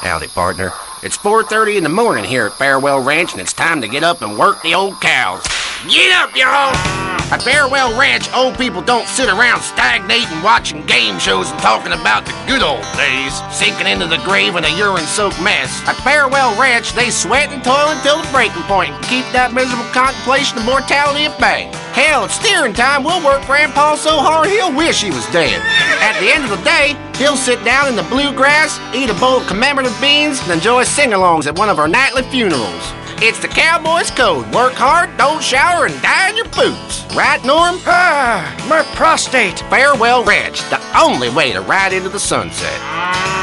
Howdy, partner. It's 4.30 in the morning here at Farewell Ranch, and it's time to get up and work the old cows. Get up, y'all! At Farewell Ranch, old people don't sit around stagnating, watching game shows and talking about the good old days, sinking into the grave in a urine-soaked mess. At Farewell Ranch, they sweat and toil until the breaking point and keep that miserable contemplation of mortality at bay. Hell, at steering time, we'll work Grandpa so hard he'll wish he was dead. At the end of the day, he'll sit down in the bluegrass, eat a bowl of commemorative beans, and enjoy sing-alongs at one of our nightly funerals. It's the Cowboys Code. Work hard, don't shower, and die in your boots. Right, Norm? Ah, my prostate. Farewell Ranch, the only way to ride into the sunset.